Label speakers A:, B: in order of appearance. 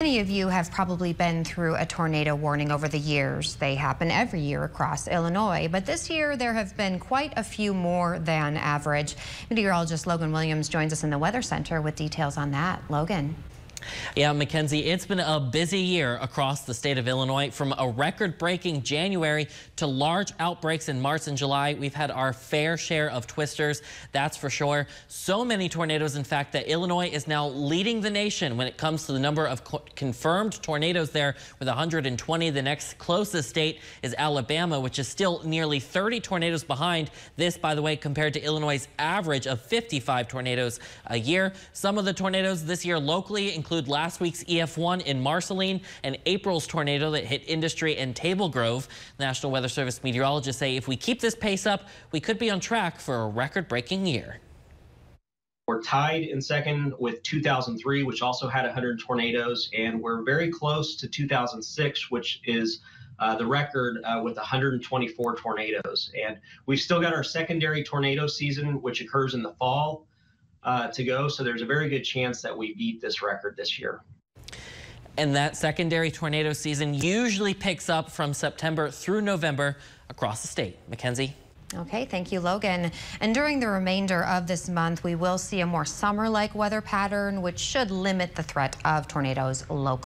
A: Many of you have probably been through a tornado warning over the years. They happen every year across Illinois, but this year there have been quite a few more than average. Meteorologist Logan Williams joins us in the Weather Center with details on that. Logan.
B: Yeah, Mackenzie, it's been a busy year across the state of Illinois. From a record-breaking January to large outbreaks in March and July, we've had our fair share of twisters, that's for sure. So many tornadoes, in fact, that Illinois is now leading the nation when it comes to the number of co confirmed tornadoes there with 120. The next closest state is Alabama, which is still nearly 30 tornadoes behind. This, by the way, compared to Illinois' average of 55 tornadoes a year. Some of the tornadoes this year locally include include last week's EF1 in Marceline and April's tornado that hit Industry and Table Grove. National Weather Service meteorologists say if we keep this pace up, we could be on track for a record-breaking year.
C: We're tied in second with 2003, which also had 100 tornadoes, and we're very close to 2006, which is uh, the record uh, with 124 tornadoes. And we've still got our secondary tornado season, which occurs in the fall uh, to go. So there's a very good chance that we beat this record this year.
B: And that secondary tornado season usually picks up from September through November across the state. Mackenzie.
A: Okay, thank you, Logan. And during the remainder of this month, we will see a more summer-like weather pattern, which should limit the threat of tornadoes locally.